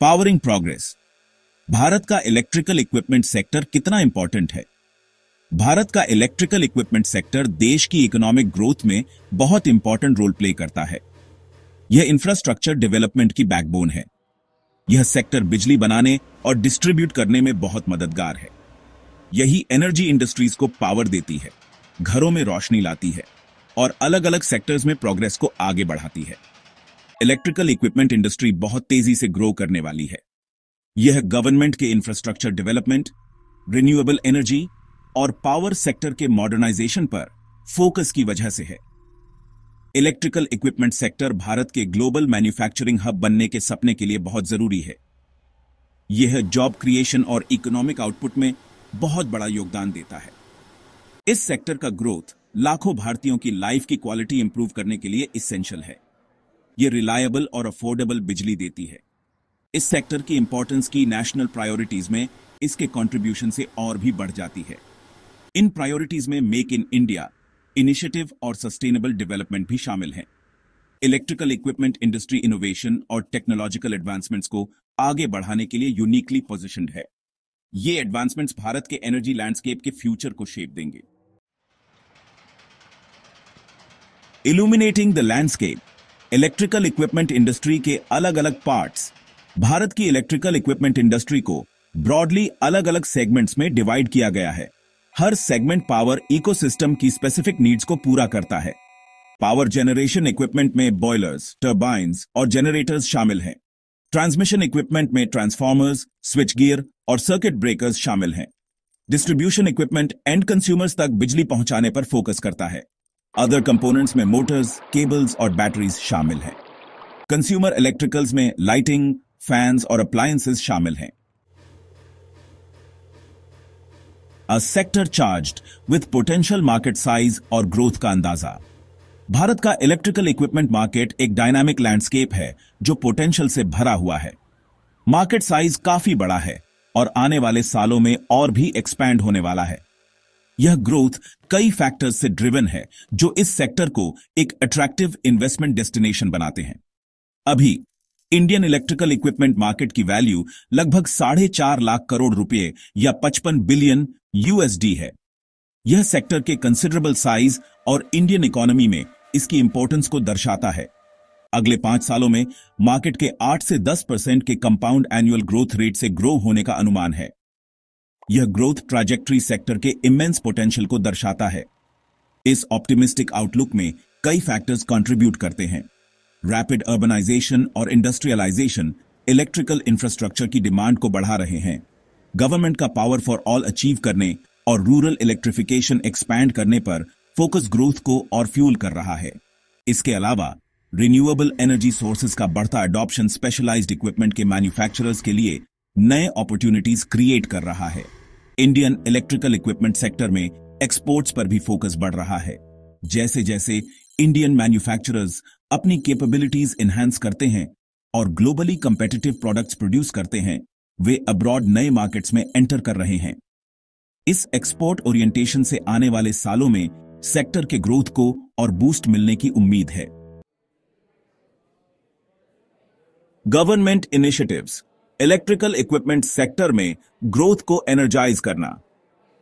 Powering progress Bharat का electrical equipment sector कितना important है? भारत का इलेक्ट्रिकल इक्विपमेंट सेक्टर देश की इकोनॉमिक ग्रोथ में बहुत इंपॉर्टेंट रोल प्ले करता है। यह इंफ्रास्ट्रक्चर डेवलपमेंट की बैकबोन है। यह सेक्टर बिजली बनाने और डिस्ट्रीब्यूट करने में बहुत मददगार है। यही एनर्जी इंडस्ट्रीज़ को पावर देती है, घरों में रोशनी लाती है और अलग अलग सेक्टर्स में प्रोग्रेस को आगे बढ़ाती है। इलेक्ट्रिकल इक्विपमेंट इंडस्ट्री बहुत तेज़ी से ग्रो करने वाली है। यह गवर्नमेंट के इंफ्रास्ट्रक्चर डेवलपमेंट रिन्यूएबल एनर्जी और पावर सेक्टर के मॉडर्नाइजेशन पर फोकस की वजह से है। इलेक्ट्रिकल इक्विपमेंट सेक्टर भारत के ग्लोबल मैन्युफैक्चरिंग हब बनने के सपने के लिए बहुत ज़रूरी है। यह जॉब क्रिएशन और इकोनॉमिक आउटपुट में बहुत बड़ा योगदान देता है। इस सेक्टर का ग्रोथ लाखों भारतीयों की लाइफ की क्वालिटी इंप्रूव करने के लिए इसेंशियल है। यह रिलायबल और अफोर्डेबल बिजली देती है। इस सेक्टर की इंपॉर्टेंस की नेशनल प्रायोरिटीज में इसके कंट्रीब्यूशन से और भी बढ़ जाती है। इन प्रायोरिटीज में मेक इन इंडिया इनिशिएटिव और सस्टेनेबल डेवलपमेंट भी शामिल हैं। इलेक्ट्रिकल इक्विपमेंट इंडस्ट्री इनोवेशन और टेक्नोलॉजिकल एडवांसमेंट्स को आगे बढ़ाने के लिए यूनिकली पोजिशन है। ये एडवांसमेंट्स भारत के एनर्जी लैंडस्केप के फ्यूचर को शेप देंगे। Illuminating the landscape electrical equipment industry के अलग अलग पार्ट्स। भारत की इलेक्ट्रिकल इक्विपमेंट इंडस्ट्री को ब्रॉडली अलग अलग सेगमेंट्स में डिवाइड किया गया है। हर सेगमेंट पावर इकोसिस्टम की स्पेसिफिक नीड्स को पूरा करता है। पावर जनरेशन इक्विपमेंट में बॉयलर्स टर्बाइंस और जनरेटर्स शामिल हैं। ट्रांसमिशन इक्विपमेंट में ट्रांसफॉर्मर्स स्विच गियर और सर्किट ब्रेकर्स शामिल हैं। डिस्ट्रीब्यूशन इक्विपमेंट एंड कंज्यूमर्स तक बिजली पहुँचाने पर फोकस करता है। अदर कंपोनेंट्स में मोटर्स केबल्स और बैटरीज शामिल हैं। कंज्यूमर इलेक्ट्रिकल्स में लाइटिंग फैंस और अप्लायंसेस शामिल हैं। A sector charged with potential market size और ग्रोथ का अंदाज़ा। भारत का इलेक्ट्रिकल इक्विपमेंट मार्केट एक डायनामिक लैंडस्केप है, जो पोटेंशियल से भरा हुआ है। मार्केट साइज़ काफ़ी बड़ा है और आने वाले सालों में और भी एक्सपैंड होने वाला है। यह ग्रोथ कई फैक्टर्स से ड्रिवन है, जो इस सेक्टर को एक अट्रैक्टिव इन्वेस्टमेंट डेस्टिनेशन बनाते हैं। अभी इंडियन इलेक्ट्रिकल इक्विपमेंट मार्केट की वैल्यू लगभग साढ़े चार लाख करोड़ रुपए या पचपन बिलियन यूएसडी है। यह सेक्टर के कंसिडरेबल साइज़ और इंडियन इकोनॉमी में इसकी इंपॉर्टेंस को दर्शाता है। अगले पाँच सालों में मार्केट के आठ से दस परसेंट के कंपाउंड एनुअल ग्रोथ रेट से ग्रो होने का अनुमान है। यह ग्रोथ ट्राजेक्ट्री सेक्टर के इमेंस पोटेंशियल को दर्शाता है। इस ऑप्टिमिस्टिक आउटलुक में कई फैक्टर्स कंट्रीब्यूट करते हैं। रैपिड अर्बनाइजेशन और इंडस्ट्रियलाइजेशन इलेक्ट्रिकल इंफ्रास्ट्रक्चर की डिमांड को बढ़ा रहे हैं। गवर्नमेंट का पावर फॉर ऑल अचीव करने और रूरल इलेक्ट्रिफिकेशन एक्सपैंड करने पर फोकस ग्रोथ को और फ्यूल कर रहा है। इसके अलावा रिन्यूएबल एनर्जी सोर्सेज का बढ़ता अडॉप्शन स्पेशलाइज्ड इक्विपमेंट के मैन्युफैक्चरर्स के लिए नए अपॉर्चुनिटीज़ क्रिएट कर रहा है। इंडियन इलेक्ट्रिकल इक्विपमेंट सेक्टर में एक्सपोर्ट्स पर भी फोकस बढ़ रहा है। जैसे जैसे इंडियन मैन्युफैक्चरर्स अपनी कैपेबिलिटीज एनहांस करते हैं और ग्लोबली कंपेटिटिव प्रोडक्ट्स प्रोड्यूस करते हैं, वे अब्रॉड नए मार्केट्स में एंटर कर रहे हैं। इस एक्सपोर्ट ओरिएंटेशन से आने वाले सालों में सेक्टर के ग्रोथ को और बूस्ट मिलने की उम्मीद है। Government initiatives electrical equipment sector में ग्रोथ को एनर्जाइज करना।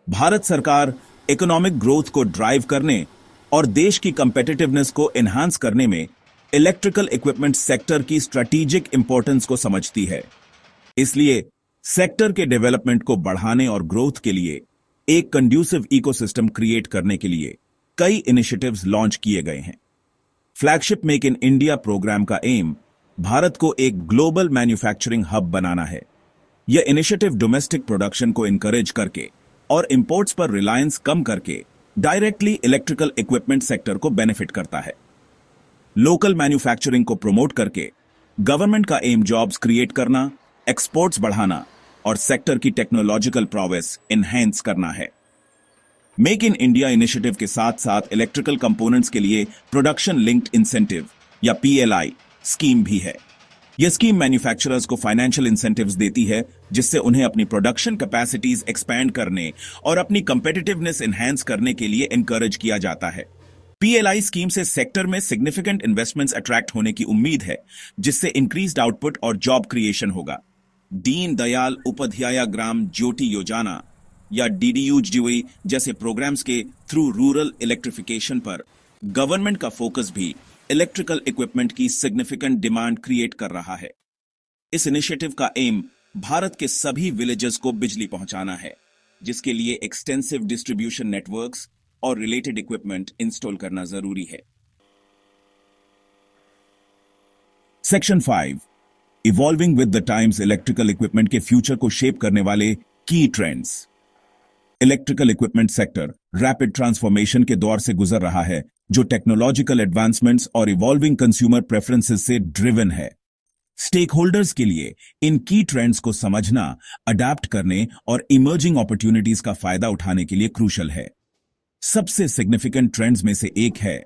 भारत सरकार इकोनॉमिक ग्रोथ को ड्राइव करने और देश की कंपेटिटिवनेस को एनहांस करने में इलेक्ट्रिकल इक्विपमेंट सेक्टर की स्ट्रेटेजिक इंपॉर्टेंस को समझती है। इसलिए सेक्टर के डेवलपमेंट को बढ़ाने और ग्रोथ के लिए एक कंड्यूसिव इकोसिस्टम क्रिएट करने के लिए कई इनिशिएटिव्स लॉन्च किए गए हैं। Flagship make in India programme का एम भारत को एक ग्लोबल मैन्युफैक्चरिंग हब बनाना है। यह इनिशिएटिव डोमेस्टिक प्रोडक्शन को इनकरेज करके और इंपोर्ट्स पर रिलायंस कम करके डायरेक्टली इलेक्ट्रिकल इक्विपमेंट सेक्टर को बेनिफिट करता है। लोकल मैन्युफैक्चरिंग को प्रमोट करके गवर्नमेंट का एम जॉब्स क्रिएट करना एक्सपोर्ट्स बढ़ाना और सेक्टर की टेक्नोलॉजिकल प्रोवेस इनहेंस करना है। मेक इन इंडिया इनिशिएटिव के साथ साथ इलेक्ट्रिकल कंपोनेंट्स के लिए प्रोडक्शन लिंक्ड इंसेंटिव या पीएलआई स्कीम भी है। यह स्कीम मैन्युफैक्चरर्स को फाइनेंशियल इंसेंटिव्स देती है, जिससे उन्हें अपनी प्रोडक्शन कैपेसिटीज एक्सपैंड करने और अपनी कंपेटिटिवनेस एनहेंस करने के लिए एनकरेज किया जाता है। पीएलआई स्कीम से सेक्टर में सिग्निफिकेंट इन्वेस्टमेंट्स अट्रैक्ट होने की उम्मीद है, जिससे इंक्रीज्ड आउटपुट और जॉब क्रिएशन होगा। दीन दयाल उपाध्याय ग्राम ज्योति योजना या डीडीयूजीवी जैसे प्रोग्राम्स के थ्रू रूरल इलेक्ट्रिफिकेशन पर गवर्नमेंट का फोकस भी इलेक्ट्रिकल इक्विपमेंट की सिग्निफिकेंट डिमांड क्रिएट कर रहा है। इस इनिशिएटिव का एम भारत के सभी विलेजेस को बिजली पहुंचाना है, जिसके लिए एक्सटेंसिव डिस्ट्रीब्यूशन नेटवर्क्स और रिलेटेड इक्विपमेंट इंस्टॉल करना ज़रूरी है। Section five evolving with the times electrical equipment के फ्यूचर को शेप करने वाले की trends electrical equipment sector rapid transformation के दौर से गुजर रहा है जो टेक्नोलॉजिकल एडवांसमेंट्स और इवॉल्विंग कंज्यूमर प्रेफरेंसेस से ड्रिवन है। स्टेक होल्डर्स के लिए इन की ट्रेंड्स को समझना अडेप्ट करने और इमर्जिंग अपॉर्चुनिटीज़ का फ़ायदा उठाने के लिए क्रूशल है। सबसे सिग्निफिकेंट ट्रेंड्स में से एक है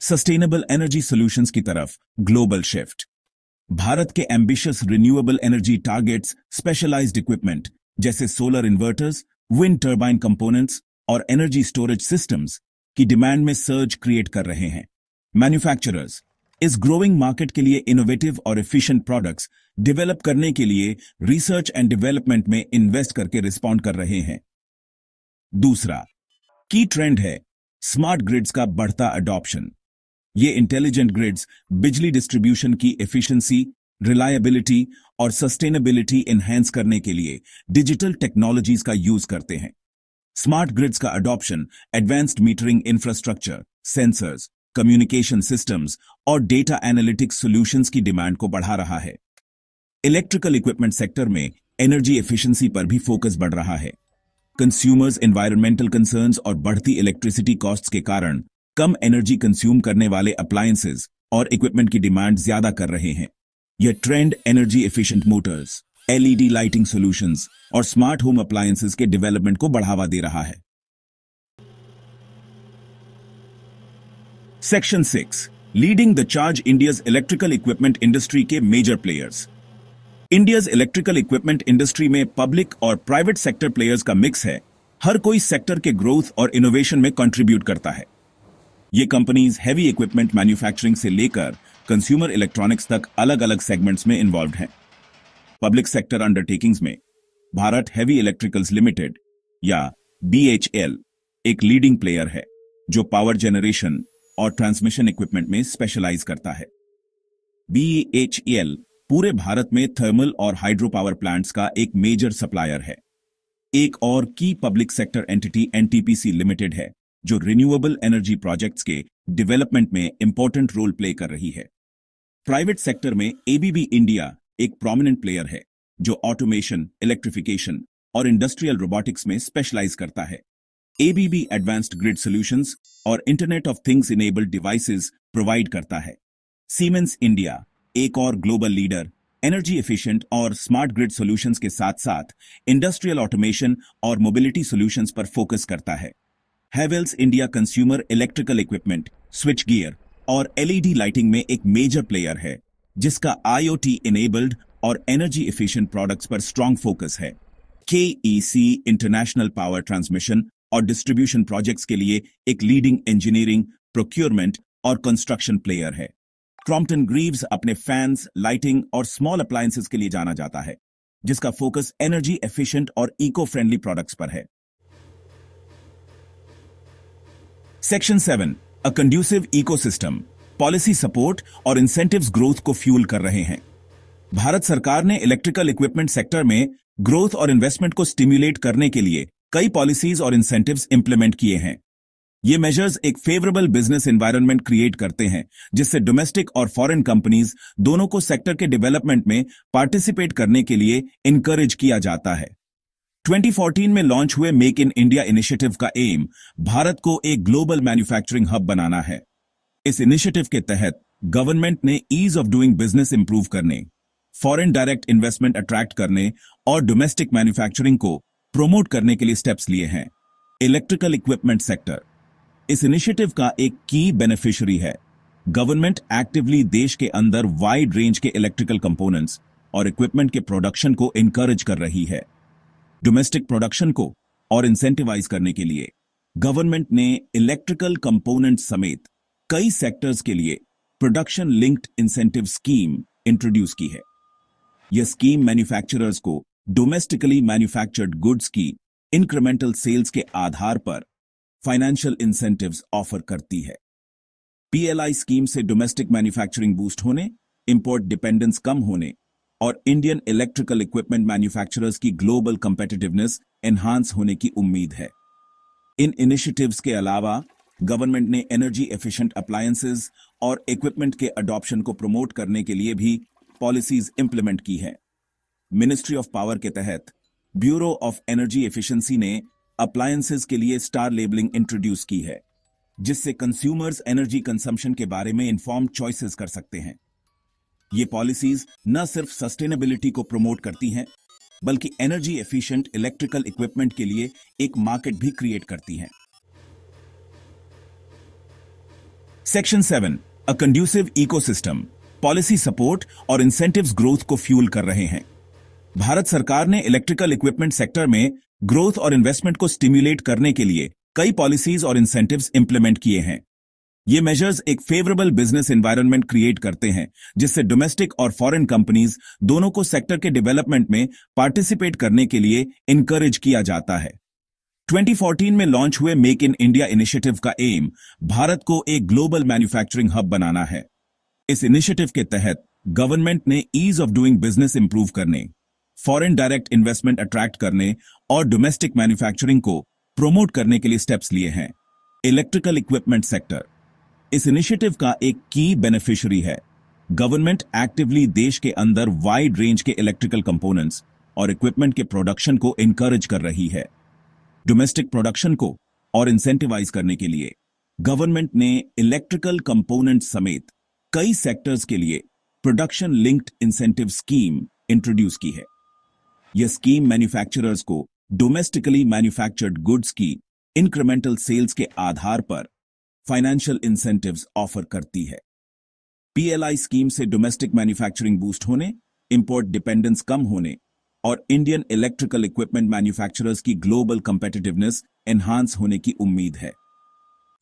सस्टेनेबल एनर्जी सॉल्यूशंस की तरफ़ ग्लोबल शिफ्ट भारत के ambitious renewable energy targets specialised equipment जैसे solar inverters wind turbine components और एनर्जी स्टोरेज सिस्टम्स की डिमांड में सर्ज क्रिएट कर रहे हैं। मैन्युफैक्चरर्स इस ग्रोइंग मार्केट के लिए इनोवेटिव और एफिशिएंट प्रोडक्ट्स डेवलप करने के लिए रिसर्च एंड डेवलपमेंट में इन्वेस्ट करके रिस्पॉन्ड कर रहे हैं। दूसरा की ट्रेंड है स्मार्ट ग्रिड्स का बढ़ता अडॉप्शन ये इंटेलिजेंट ग्रिड्स बिजली डिस्ट्रीब्यूशन की एफिशिएंसी रिलायबिलिटी और सस्टेनेबिलिटी इनहेंस करने के लिए डिजिटल टेक्नोलॉजीज़ का यूज़ करते हैं। स्मार्ट ग्रिड्स का adoption advanced metering infrastructure sensors communication systems और डेटा एनालिटिक्स सॉल्यूशंस की डिमांड को बढ़ा रहा है इलेक्ट्रिकल इक्विपमेंट सेक्टर में एनर्जी एफिशिएंसी पर भी फोकस बढ़ रहा है कंज्यूमर्स एनवायरमेंटल कंसर्न्स और बढ़ती इलेक्ट्रिसिटी कॉस्ट्स के कारण कम एनर्जी कंज्यूम करने वाले अप्लायंसेज और इक्विपमेंट की डिमांड ज़्यादा कर रहे हैं यह trend energy efficient motors LED lighting solutions और स्मार्ट होम अप्लायंसेज के डेवलपमेंट को बढ़ावा दे रहा है। Section six leading the charge India's electrical equipment industry के major players India's electrical equipment industry में पब्लिक और प्राइवेट सेक्टर प्लेयर्स का मिक्स है। हर कोई सेक्टर के ग्रोथ और इनोवेशन में कंट्रीब्यूट करता है। ये कंपनीज़ हैवी इक्विपमेंट मैन्युफैक्चरिंग से लेकर कंज्यूमर इलेक्ट्रॉनिक्स तक अलग अलग सेगमेंट्स में इन्वॉल्व हैं। पब्लिक सेक्टर अंडरटेकिंग्स में भारत हैवी इलेक्ट्रिकल्स लिमिटेड या बीएचएल एक लीडिंग प्लेयर है, जो पावर जनरेशन और ट्रांसमिशन इक्विपमेंट में स्पेशलाइज करता है। बीएचएल पूरे भारत में थर्मल और हाइड्रो पावर प्लांट्स का एक मेजर सप्लायर है। एक और की public sector entity NTPC limited है, जो रिन्यूएबल एनर्जी प्रोजेक्ट्स के डेवलपमेंट में इंपॉर्टेंट रोल प्ले कर रही है। प्राइवेट सेक्टर में एबीबी इंडिया एक प्रोमिनेंट प्लेयर है, जो ऑटोमेशन इलेक्ट्रिफिकेशन और इंडस्ट्रियल रोबोटिक्स में स्पेशलाइज करता है। एबीबी एडवांस्ड ग्रिड सॉल्यूशंस और internet of things enabled devices provide करता है। सीमेंस इंडिया एक और ग्लोबल लीडर एनर्जी एफिशिएंट और स्मार्ट ग्रिड सॉल्यूशंस के साथ साथ इंडस्ट्रियल ऑटोमेशन और मोबिलिटी सॉल्यूशंस पर फोकस करता है। Havells India consumer electrical equipment switchgear और एलईडी लाइटिंग में एक मेजर प्लेयर है। जिसका आईओटी इनेबल्ड और एनर्जी एफिशिएंट प्रोडक्ट्स पर स्ट्रांग फोकस है। के इंटरनेशनल पावर ट्रांसमिशन और डिस्ट्रीब्यूशन प्रोजेक्ट्स के लिए एक लीडिंग इंजीनियरिंग प्रोक्योरमेंट और कंस्ट्रक्शन प्लेयर है। क्रॉम्पटन ग्रीव्स अपने फैंस लाइटिंग और स्मॉल अप्लायंसेस के लिए जाना जाता है, जिसका फोकस एनर्जी एफिशिएंट और इको फ्रेंडली प्रोडक्ट्स पर है। Section seven a conducive ecosystem policy support और इंसेंटिव्स ग्रोथ को फ्यूल कर रहे हैं। भारत सरकार ने इलेक्ट्रिकल इक्विपमेंट सेक्टर में ग्रोथ और इन्वेस्टमेंट को स्टिम्युलेट करने के लिए कई पॉलिसीज़ और इंसेंटिव्स इंप्लीमेंट किए हैं। ये मेजर्स एक फेवरेबल बिज़नेस एनवायरनमेंट क्रिएट करते हैं, जिससे डोमेस्टिक और फॉरेन कंपनीज़ दोनों को सेक्टर के डेवलपमेंट में पार्टिसिपेट करने के लिए इनकरेज किया जाता है। 2014 में लॉन्च हुए मेक इन इंडिया इनिशिएटिव का एम भारत को एक ग्लोबल मैन्युफैक्चरिंग हब बनाना है। इस इनिशिएटिव के तहत गवर्नमेंट ने ease of doing business improve करने फॉरेन डायरेक्ट इन्वेस्टमेंट अट्रैक्ट करने और डोमेस्टिक मैन्युफैक्चरिंग को प्रोमोट करने के लिए स्टेप्स लिए हैं। इलेक्ट्रिकल इक्विपमेंट सेक्टर इस इनिशिएटिव का एक की बेनिफिशियरी है। गवर्नमेंट एक्टिवली देश के अंदर वाइड रेंज के इलेक्ट्रिकल कंपोनेंट्स और इक्विपमेंट के प्रोडक्शन को इनकरेज कर रही है। डोमेस्टिक प्रोडक्शन को और इंसेंटिवाइज करने के लिए गवर्नमेंट ने इलेक्ट्रिकल कंपोनेंट समेत कई सेक्टर्स के लिए production linked incentive scheme introduce की है। यह स्कीम मैन्युफैक्चरर्स को डोमेस्टिकली मैन्युफैक्चर्ड गुड्स की इंक्रीमेंटल सेल्स के आधार पर फाइनेंशियल इंसेंटिव्स ऑफ़र करती है। पीएलआई स्कीम से डोमेस्टिक मैन्युफैक्चरिंग बूस्ट होने इंपोर्ट डिपेंडेंस कम होने और इंडियन इलेक्ट्रिकल इक्विपमेंट मैन्युफैक्चरर्स की ग्लोबल कंपेटिटिवनेस एनहांस होने की उम्मीद है। इन इनिशिएटिव्स के अलावा गवर्नमेंट ने एनर्जी एफिशिएंट अप्लायंसेस और इक्विपमेंट के अडॉप्शन को प्रमोट करने के लिए भी पॉलिसीज़ इंप्लीमेंट की है। मिनिस्ट्री ऑफ़ पावर के तहत ब्यूरो ऑफ़ एनर्जी एफिशिएंसी ने अप्लायंसेस के लिए स्टार लेबलिंग इंट्रोड्यूस की है, जिससे कंज्यूमर्स एनर्जी कंजम्पशन के बारे में इन्फॉर्म चॉइसेस कर सकते हैं। ये पॉलिसीज़ न सिर्फ़ सस्टेनेबिलिटी को प्रमोट करती हैं, बल्कि एनर्जी एफिशिएंट इलेक्ट्रिकल इक्विपमेंट के लिए एक मार्केट भी क्रिएट करती हैं। Section seven a conducive ecosystem policy support और इंसेंटिव्स ग्रोथ को फ्यूल कर रहे हैं। भारत सरकार ने इलेक्ट्रिकल इक्विपमेंट सेक्टर में ग्रोथ और इन्वेस्टमेंट को स्टिम्युलेट करने के लिए कई पॉलिसीज़ और इंसेंटिव्स इंप्लीमेंट किए हैं। ये मेजर्स एक फेवरेबल बिज़नेस एनवायरनमेंट क्रिएट करते हैं, जिससे डोमेस्टिक और फॉरेन कंपनीज़ दोनों को सेक्टर के डेवलपमेंट में पार्टिसिपेट करने के लिए इनकरेज किया जाता है। 2014 में लॉन्च हुए मेक इन इंडिया इनिशिएटिव का एम भारत को एक ग्लोबल मैन्युफैक्चरिंग हब बनाना है। इस इनिशिएटिव के तहत गवर्नमेंट ने ease of doing business improve करने, फॉरेन डायरेक्ट इन्वेस्टमेंट अट्रैक्ट करने और डोमेस्टिक मैन्युफैक्चरिंग को प्रोमोट करने के लिए स्टेप्स लिए हैं। Electrical equipment sector. इस इनिशिएटिव का एक की बेनिफिशियरी है। गवर्नमेंट एक्टिवली देश के अंदर वाइड रेंज के इलेक्ट्रिकल कंपोनेंट्स और इक्विपमेंट के प्रोडक्शन को इनकरेज कर रही है। डोमेस्टिक प्रोडक्शन को और इंसेंटिवाइज करने के लिए। गवर्नमेंट ने इलेक्ट्रिकल कंपोनेंट समेत कई सेक्टर्स के लिए production linked incentive scheme introduce की है। यह स्कीम मैन्युफैक्चरर्स को डोमेस्टिकली मैन्युफैक्चर्ड गुड्स की इंक्रीमेंटल सेल्स के आधार पर फाइनेंशियल इंसेंटिव्स ऑफ़र करती है। पीएलआई स्कीम से डोमेस्टिक मैन्युफैक्चरिंग बूस्ट होने इंपोर्ट डिपेंडेंस कम होने और इंडियन इलेक्ट्रिकल इक्विपमेंट मैन्युफैक्चरर्स की ग्लोबल कंपेटिटिवनेस एनहांस होने की उम्मीद है।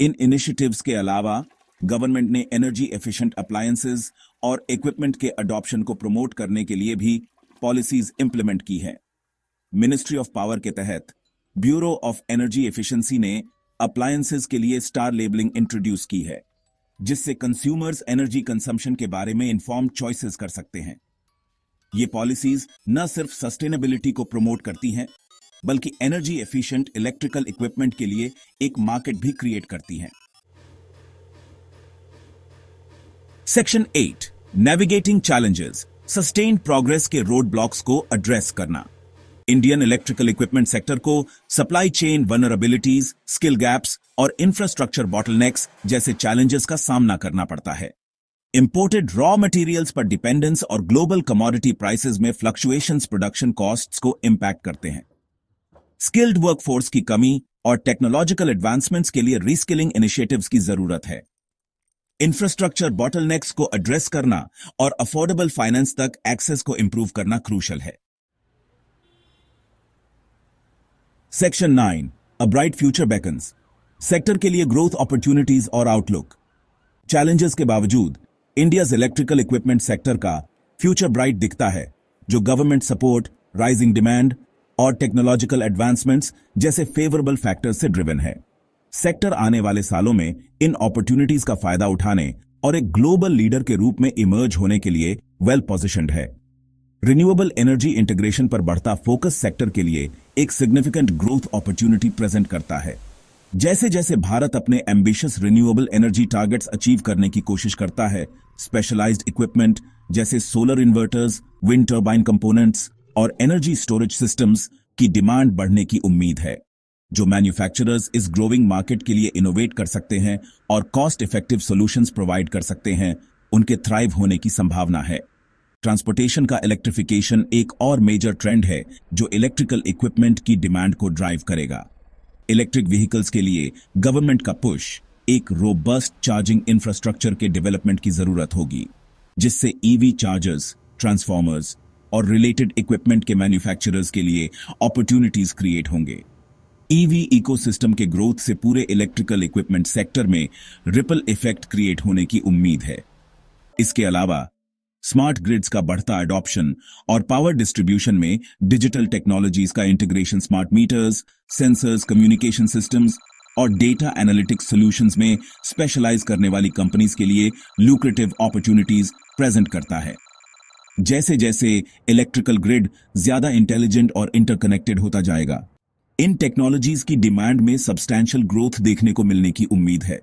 इन इनिशिएटिव्स के अलावा गवर्नमेंट ने एनर्जी एफिशिएंट अप्लायंसेस और इक्विपमेंट के अडॉप्शन को प्रमोट करने के लिए भी पॉलिसीज़ इंप्लीमेंट की है। मिनिस्ट्री ऑफ़ पावर के तहत ब्यूरो ऑफ़ एनर्जी एफिशिएंसी ने अप्लायंसेस के लिए स्टार लेबलिंग इंट्रोड्यूस की है, जिससे कंज्यूमर्स एनर्जी कंजम्पशन के बारे में इन्फॉर्म चॉइसेस कर सकते हैं। ये पॉलिसीज़ न सिर्फ़ सस्टेनेबिलिटी को प्रमोट करती हैं, बल्कि एनर्जी एफिशिएंट इलेक्ट्रिकल इक्विपमेंट के लिए एक मार्केट भी क्रिएट करती हैं। Section eight navigating challenges sustained progress के रोड ब्लॉक्स को एड्रेस करना। इंडियन इलेक्ट्रिकल इक्विपमेंट सेक्टर को supply chain vulnerabilities skill gaps और इंफ्रास्ट्रक्चर बॉटलनेक्स जैसे चैलेंजेस का सामना करना पड़ता है। इंपोर्टेड रॉ मटेरियल्स पर डिपेंडेंस और ग्लोबल कमोडिटी प्राइसेस में फ्लक्चुएशंस प्रोडक्शन कॉस्ट्स को इंपैक्ट करते हैं। स्किल्ड वर्कफोर्स की कमी और टेक्नोलॉजिकल एडवांसमेंट्स के लिए रीस्किलिंग इनिशिएटिव्स की ज़रूरत है। इंफ्रास्ट्रक्चर बॉटलनेक्स को एड्रेस करना और अफोर्डेबल फाइनेंस तक एक्सेस को इंप्रूव करना क्रूशल है। Section nine a bright future beckons sector के लिए ग्रोथ अपॉर्चुनिटीज़ और आउटलुक चैलेंजेस के बावजूद इंडियाज इलेक्ट्रिकल इक्विपमेंट सेक्टर का फ्यूचर ब्राइट दिखता है, जो गवर्नमेंट सपोर्ट राइजिंग डिमांड और टेक्नोलॉजिकल एडवांसमेंट्स जैसे फेवरेबल फैक्टर्स से ड्रिवन है। सेक्टर आने वाले सालों में इन अपॉर्चुनिटीज़ का फ़ायदा उठाने और एक ग्लोबल लीडर के रूप में इमर्ज होने के लिए वेल पोजिशनड है। रिन्यूएबल एनर्जी इंटीग्रेशन पर बढ़ता फोकस सेक्टर के लिए एक सिग्निफिकेंट ग्रोथ अपॉर्चुनिटी प्रेजेंट करता है। जैसे जैसे भारत अपने ambitious renewable energy targets achieve करने की कोशिश करता है स्पेशलाइज्ड इक्विपमेंट जैसे solar inverters wind turbine components और एनर्जी स्टोरेज सिस्टम्स की डिमांड बढ़ने की उम्मीद है। जो मैन्युफैक्चरर्स इस ग्रोइंग मार्केट के लिए इनोवेट कर सकते हैं और कॉस्ट इफ़ेक्टिव सॉल्यूशंस प्रोवाइड कर सकते हैं, उनके थ्राइव होने की संभावना है। ट्रांसपोर्टेशन का इलेक्ट्रिफिकेशन एक और मेजर ट्रेंड है जो इलेक्ट्रिकल इक्विपमेंट की डिमांड को ड्राइव करेगा। इलेक्ट्रिक व्हीकल्स के लिए गवर्नमेंट का पुश एक रोबस्ट चार्जिंग इंफ्रास्ट्रक्चर के डेवलपमेंट की ज़रूरत होगी, जिससे ईवी चार्जर्स ट्रांसफॉर्मर्स और रिलेटेड इक्विपमेंट के मैन्युफैक्चरर्स के लिए अपॉर्चुनिटीज़ क्रिएट होंगे। ईवी इकोसिस्टम के ग्रोथ से पूरे इलेक्ट्रिकल इक्विपमेंट सेक्टर में रिपल इफ़ेक्ट क्रिएट होने की उम्मीद है। इसके अलावा स्मार्ट ग्रिड्स का बढ़ता अडॉप्शन और पावर डिस्ट्रीब्यूशन में डिजिटल टेक्नोलॉजीज़ का integration smart meters sensors communication systems और डेटा एनालिटिक्स सॉल्यूशंस में स्पेशलाइज करने वाली कंपनीज़ के लिए लुक्रेटिव अपॉर्चुनिटीज़ प्रेजेंट करता है। जैसे जैसे इलेक्ट्रिकल ग्रिड ज़्यादा इंटेलिजेंट और इंटरकनेक्टेड होता जाएगा, इन टेक्नोलॉजीज़ की डिमांड में सब्सटैंशियल ग्रोथ देखने को मिलने की उम्मीद है।